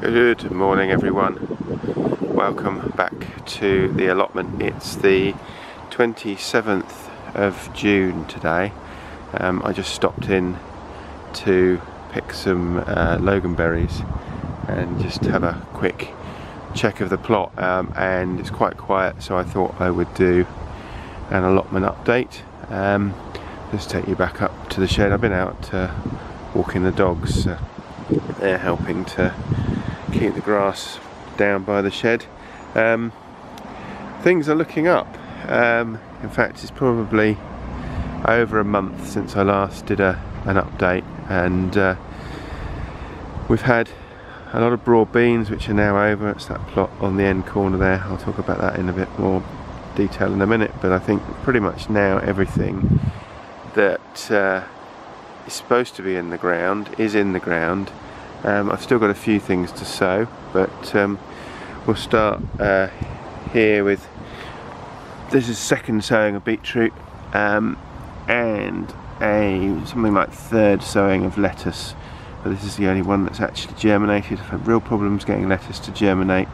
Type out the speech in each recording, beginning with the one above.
Good morning everyone. Welcome back to the allotment. It's the 27th of June today. Um, I just stopped in to pick some uh, loganberries and just have a quick check of the plot um, and it's quite quiet so I thought I would do an allotment update. Um, just take you back up to the shed. I've been out uh, walking the dogs. Uh, they're helping to keep the grass down by the shed. Um, things are looking up. Um, in fact, it's probably over a month since I last did a, an update, and uh, we've had a lot of broad beans which are now over. It's that plot on the end corner there. I'll talk about that in a bit more detail in a minute, but I think pretty much now everything that uh, is supposed to be in the ground is in the ground um, I've still got a few things to sow, but um, we'll start uh, here with this is second sowing of beetroot um, and a something like third sowing of lettuce. But this is the only one that's actually germinated. I've had real problems getting lettuce to germinate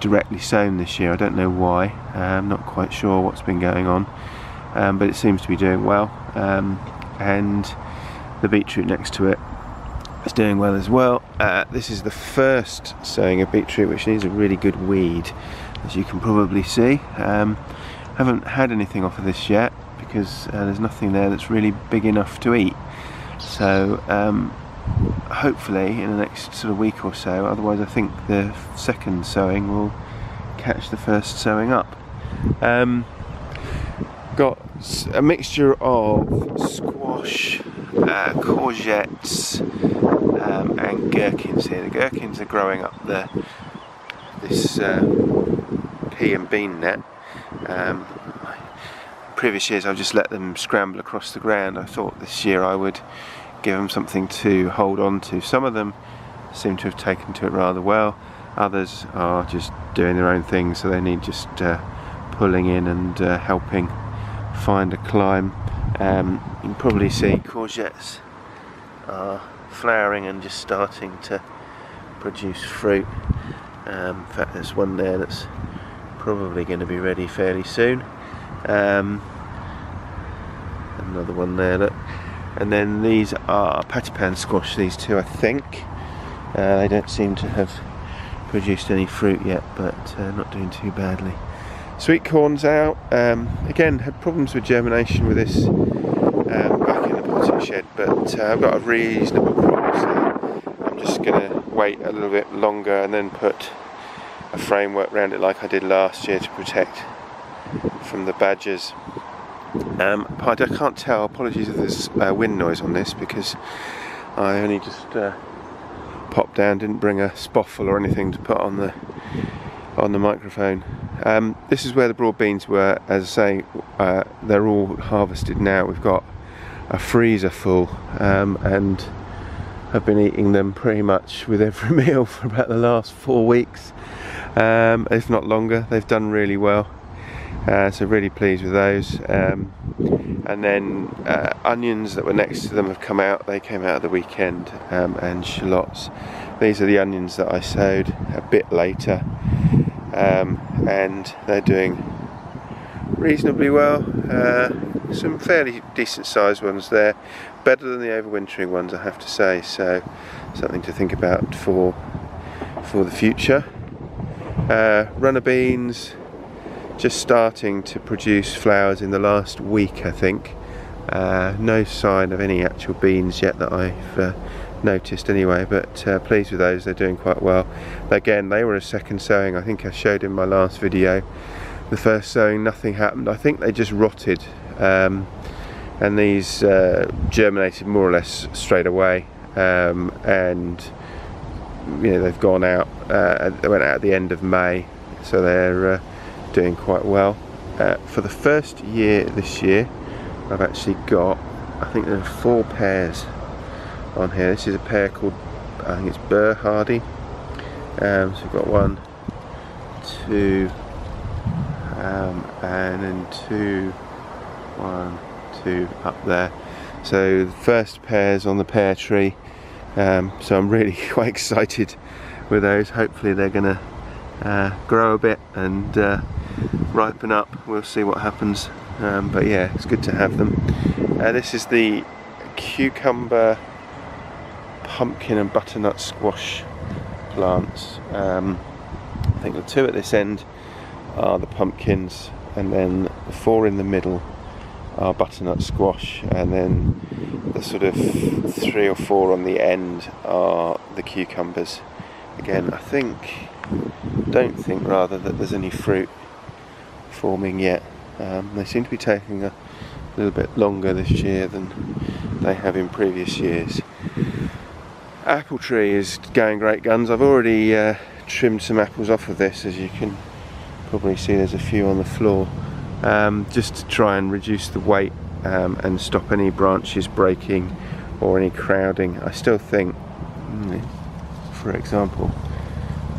directly sown this year. I don't know why. I'm not quite sure what's been going on, um, but it seems to be doing well. Um, and the beetroot next to it is doing well as well. Uh, this is the first sowing of beetroot which needs a really good weed as you can probably see. Um, haven't had anything off of this yet because uh, there's nothing there that's really big enough to eat. So um, hopefully in the next sort of week or so, otherwise I think the second sowing will catch the first sowing up. Um, got a mixture of squash, uh, courgettes, um, and gherkins here. The gherkins are growing up the this uh, pea and bean net. Um, previous years I've just let them scramble across the ground. I thought this year I would give them something to hold on to. Some of them seem to have taken to it rather well. Others are just doing their own thing, so they need just uh, pulling in and uh, helping find a climb. Um, you can probably see courgettes are flowering and just starting to produce fruit. Um, in fact, there's one there that's probably going to be ready fairly soon. Um, another one there, look. And then these are pattypan squash, these two I think. Uh, they don't seem to have produced any fruit yet, but uh, not doing too badly. Sweet corn's out. Um, again, had problems with germination with this um, back in the potting shed, but uh, I've got a reasonable crop, so I'm just going to wait a little bit longer and then put a framework around it like I did last year to protect from the badgers. Um, I can't tell, apologies if there's uh, wind noise on this because I only just uh, popped down, didn't bring a spoffle or anything to put on the on the microphone. Um, this is where the broad beans were, as I say, uh, they're all harvested now. We've got a freezer full um, and I've been eating them pretty much with every meal for about the last four weeks. Um, if not longer they've done really well. Uh, so really pleased with those. Um, and then uh, onions that were next to them have come out. They came out the weekend um, and shallots these are the onions that I sowed a bit later um, and they're doing reasonably well. Uh, some fairly decent sized ones there better than the overwintering ones I have to say. So something to think about for for the future. Uh, runner beans just starting to produce flowers in the last week I think. Uh, no sign of any actual beans yet that I've uh, noticed anyway but uh, pleased with those. They're doing quite well. Again they were a second sowing I think I showed in my last video. The first sowing nothing happened. I think they just rotted um, and these uh, germinated more or less straight away um, and you know they've gone out uh, they went out at the end of May so they're uh, doing quite well. Uh, for the first year this year I've actually got I think there are four pears on here this is a pear called I think it's Beurré Hardy um, so we've got one two um, and then two one two up there so the first pears on the pear tree Um, so I'm really quite excited with those. Hopefully they're going to uh, grow a bit and uh, ripen up. We'll see what happens. Um, but yeah, it's good to have them. Uh, this is the cucumber, pumpkin and butternut squash plants. Um, I think the two at this end are the pumpkins and then the four in the middle are butternut squash and then the sort of three or four on the end are the cucumbers. Again I think don't think rather that there's any fruit forming yet. Um, they seem to be taking a little bit longer this year than they have in previous years apple tree is going great guns I've already uh, trimmed some apples off of this as you can probably see there's a few on the floor um, just to try and reduce the weight um, and stop any branches breaking or any crowding. I still think, for example,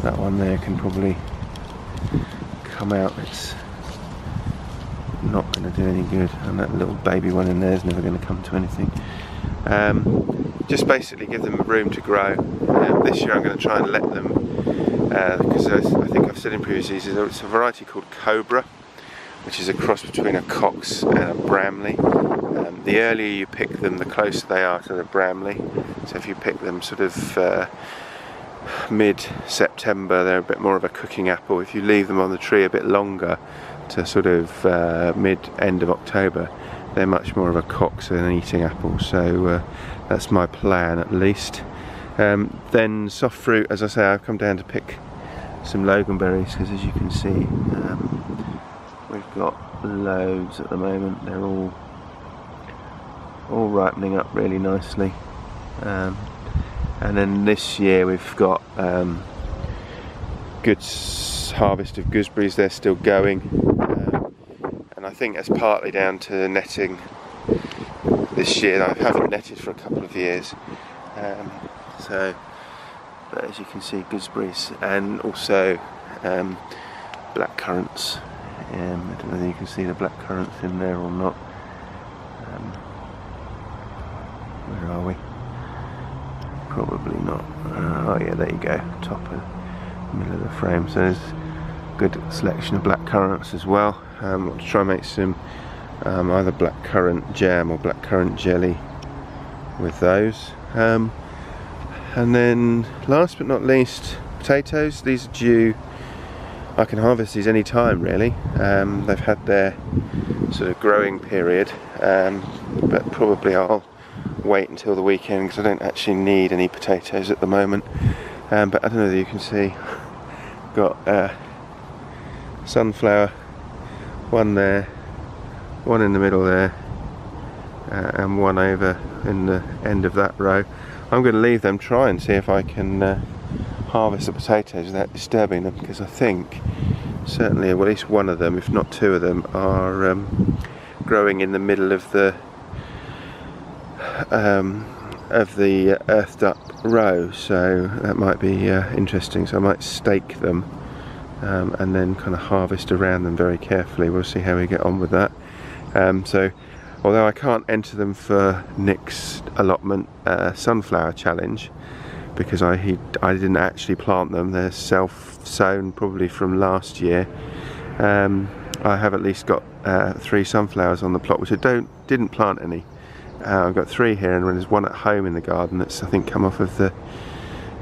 that one there can probably come out. It's not going to do any good and that little baby one in there is never going to come to anything. Um, just basically give them room to grow. Um, this year I'm going to try and let them, because uh, I think I've said in previous years, it's a variety called Cobra which is a cross between a Cox and a Bramley. Um, the earlier you pick them, the closer they are to the Bramley. So if you pick them sort of uh, mid-September, they're a bit more of a cooking apple. If you leave them on the tree a bit longer, to sort of uh, mid-end of October, they're much more of a Cox than an eating apple. So uh, that's my plan at least. Um, then soft fruit, as I say, I've come down to pick some loganberries because as you can see, um, We've got loads at the moment. They're all all ripening up really nicely. Um, and then this year we've got um, good harvest of gooseberries. They're still going, think that's partly down to netting this year. I haven't netted for a couple of years, um, so. But as you can see, gooseberries and also um, black currants um, I don't know whether you can see the black currants in there or not. Um, where are we? Probably not. Uh, oh yeah, there you go. Top of the middle of the frame. So there's a good selection of black currants as well. Um, I'll try and make some um, either black currant jam or black currant jelly with those. Um, and then last but not least, potatoes. These are due I can harvest these any time really. Um, they've had their sort of growing period, um, but probably I'll wait until the weekend because I don't actually need any potatoes at the moment. Um, but I don't know that you can see, got uh, sunflower, one there, one in the middle there, uh, and one over in the end of that row. I'm going to leave them, try and see if I can uh, harvest the potatoes without disturbing them because I think certainly at least one of them, if not two of them, are um, growing in the middle of the um, of the earthed up row. So that might be uh, interesting. So I might stake them um, and then kind of harvest around them very carefully we'll see how we get on with that um, so although I can't enter them for Nick's allotment uh, sunflower challenge because I he, I didn't actually plant them. They're self-sown probably from last year. Um, I have at least got uh, three sunflowers on the plot, which I don't didn't plant any. Uh, I've got three here, and there's one at home in the garden that's I think come off of the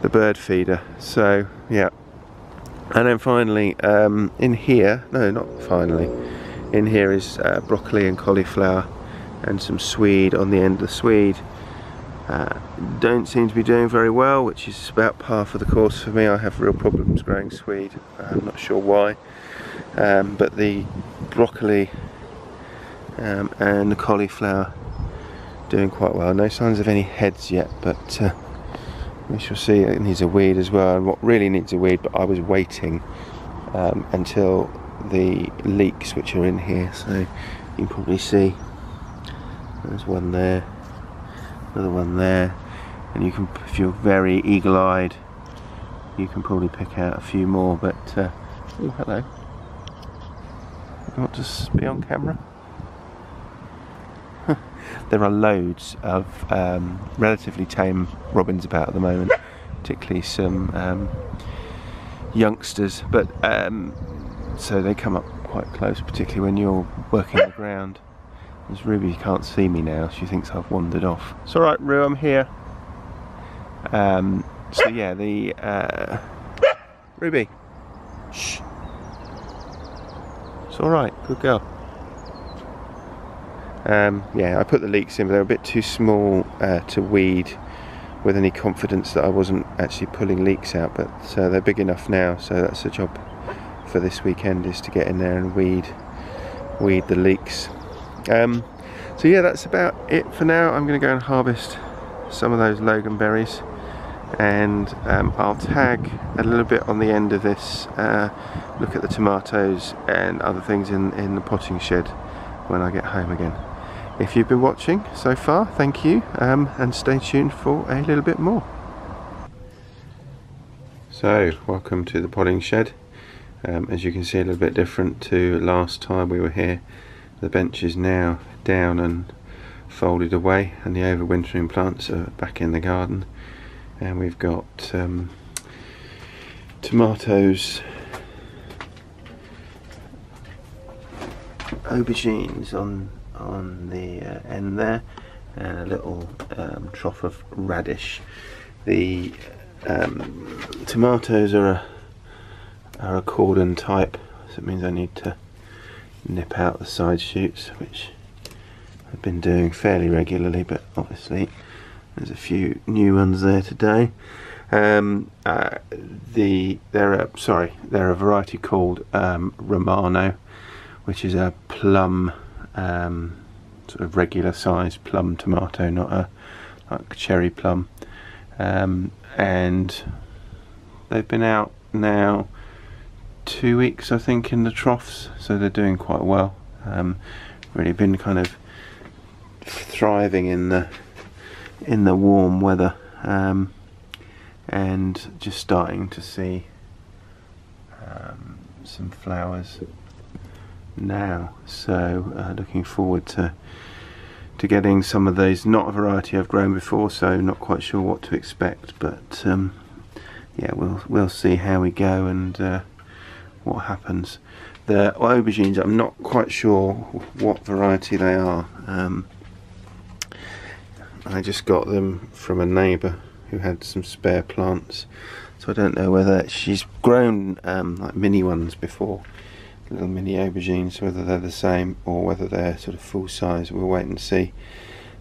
the bird feeder. So yeah, and then finally um, in here, no, not finally, in here is uh, broccoli and cauliflower and some swede on the end of the swede uh, don't seem to be doing very well, which is about par for the course for me. I have real problems growing swede. I'm not sure why. Um, but the broccoli um, and the cauliflower doing quite well. No signs of any heads yet, but uh, we shall see. It needs a weed as well. And what really needs a weed, but I was waiting um, until the leeks which are in here. So you can probably see there's one there another one there and you can if you're very eagle-eyed you can probably pick out a few more but uh, oh hello want to be on camera there are loads of um, relatively tame robins about at the moment, particularly some um, youngsters. But um, so they come up quite close, particularly when you're working the ground. As Ruby can't see me now, she thinks I've wandered off. It's alright, Ru, I'm here. Um, so yeah, the uh, Ruby. Shh. It's alright, good girl. Um, yeah, I put the leeks in, but they're a bit too small uh, to weed with any confidence that I wasn't actually pulling leeks out, but uh, they're big enough now, so that's the job for this weekend is to get in there and weed weed the leeks. Um, so yeah, that's about it for now. I'm going to go and harvest some of those loganberries and um, I'll tag a little bit on the end of this uh, look at the tomatoes and other things in, in the potting shed when I get home again. If you've been watching so far, thank you, um, and stay tuned for a little bit more. So, welcome to the potting shed. Um, as you can see, a little bit different to last time we were here. The bench is now down and folded away, and the overwintering plants are back in the garden. And we've got um, tomatoes, aubergines on on the uh, end there and a little um, trough of radish. The um, tomatoes are a, are a cordon type so it means I need to nip out the side shoots which I've been doing fairly regularly but obviously there's a few new ones there today. Um, uh, the they're a, sorry they're a variety called um, Romano which is a plum um, sort of regular sized plum tomato, not a like cherry plum. Um, and they've been out now two weeks, I think, in the troughs, so they're doing quite well. Um, really been kind of thriving in the in the warm weather, um, and just starting to see um, some flowers now. So uh, looking forward to to getting some of these not a variety I've grown before so not quite sure what to expect but um, yeah we'll we'll see how we go and uh, what happens. The aubergines I'm not quite sure what variety they are. Um, I just got them from a neighbour who had some spare plants so I don't know whether she's grown um, like mini ones before little mini aubergines, whether they're the same or whether they're sort of full size, we'll wait and see.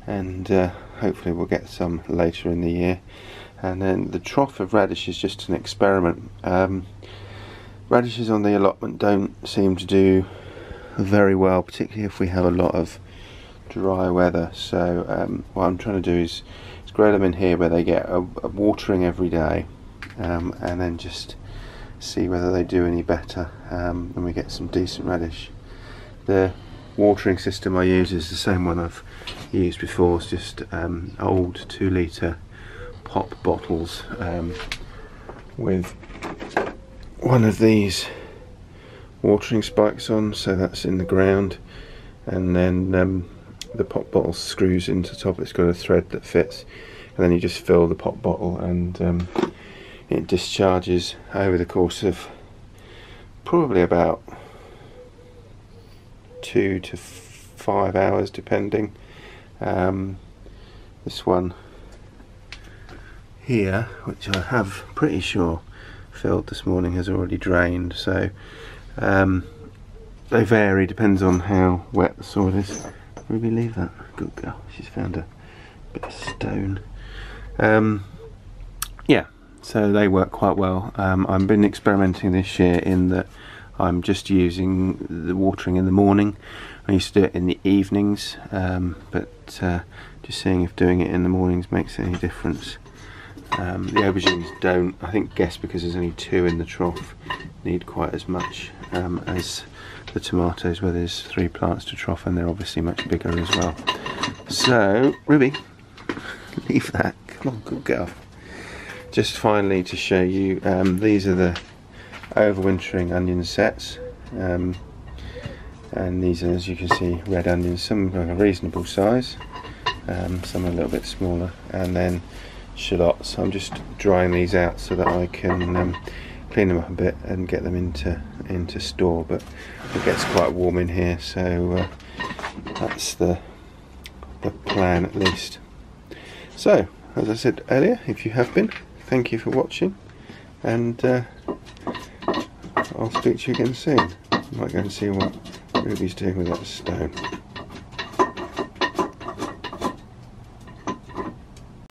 And uh, hopefully we'll get some later in the year. And then the trough of radish is just an experiment. Um, radishes on the allotment don't seem to do very well, particularly if we have a lot of dry weather. So um, what I'm trying to do is, is, grow them in here where they get a, a watering every day, um, and then just see whether they do any better um, and we get some decent radish. The watering system I use is the same one I've used before, it's just um, old 2 litre pop bottles um, with one of these watering spikes on, so that's in the ground, and then um, the pop bottle screws into the top, it's got a thread that fits, and then you just fill the pop bottle and um, it discharges over the course of probably about two to five hours depending. Um, this one here which I have pretty sure filled this morning has already drained. So um, they vary depends on how wet the soil is. Ruby leave that. Good girl. She's found a bit of stone. Um, so they work quite well. Um, I've been experimenting this year in that I'm just using the watering in the morning. I used to do it in the evenings, um, but uh, just seeing if doing it in the mornings makes any difference. Um, the aubergines don't, I think guess because there's only two in the trough, need quite as much um, as the tomatoes where there's three plants to trough and they're obviously much bigger as well. So, Ruby, leave that, come on, good girl just finally to show you um, these are the overwintering onion sets um, and these are as you can see red onions some of a reasonable size um, some are a little bit smaller, and then shallots. I'm just drying these out so that I can um, clean them up a bit and get them into into store. But it gets quite warm in here, so uh, that's the the plan at least. So, as I said earlier, if you have been, thank you for watching, and uh, I'll speak to you again soon. I might go and see what Ruby's doing with that stone.